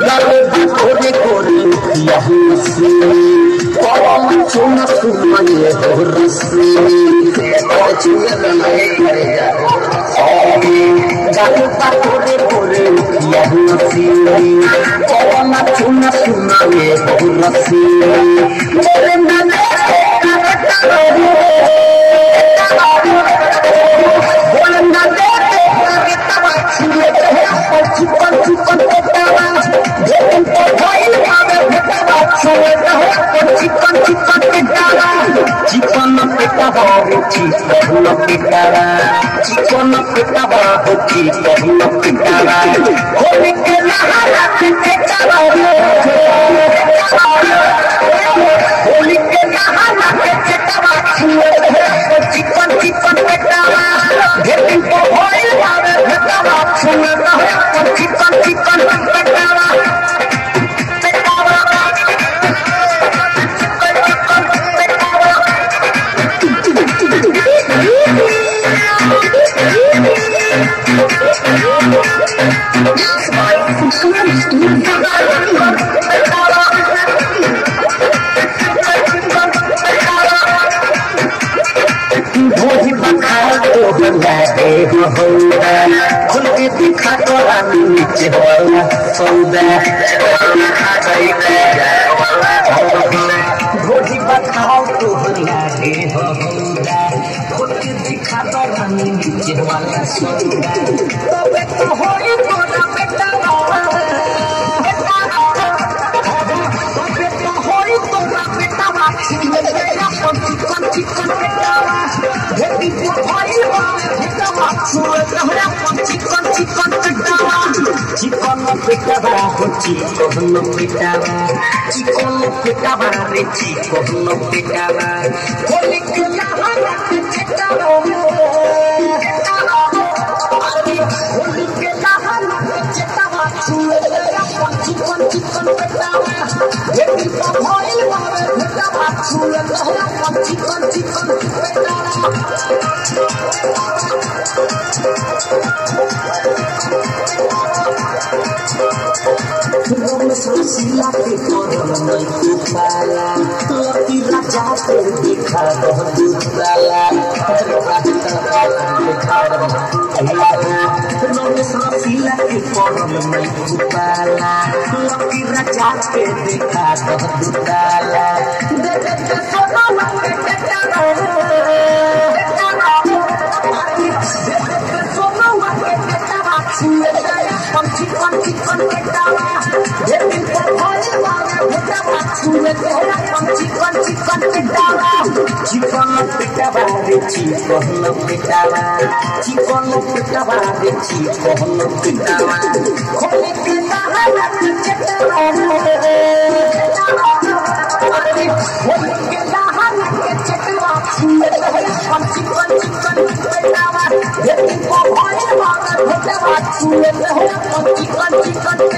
গালে করে করে ইয়াহুসি পরম চুন সুমায়ে হরসি এবার চুনে নানায় করে সবি গালে করে করে ইয়াহুসি चिकन पेटावा रे चिकन पेटावा জীবন पेटावा हो चिकन पेटावा होली के नहारा खुल के दिखा तो नीचे होगा सौदा खुल के दिखा तो रानी नीचे वाला सौदा तबे तो होई तोरा बेटा तबे तो होई तोरा बेटा चिकन चिकन बेटा Happy होली के के के के के कोरम नहीं कुपाला लकी राजा के दिखा दो दुताला सिला के कोरम नहीं कुपाला लकी राजा के दिखा दो दुताला दे दे दे सोना लगे बेटा सोना लगे बेटा चिकन चिकन पिटावा चिकन पिटावा रे चिकन पिटावा चिकन पिटावा रे चिकन पिटावा खोले के नहारा के चटावा अरे खोले के नहारा के चटावा छुए चिकन चिकन पिटावा लेकिन को भइल बाबा भेटावा छुए चिकन चिकन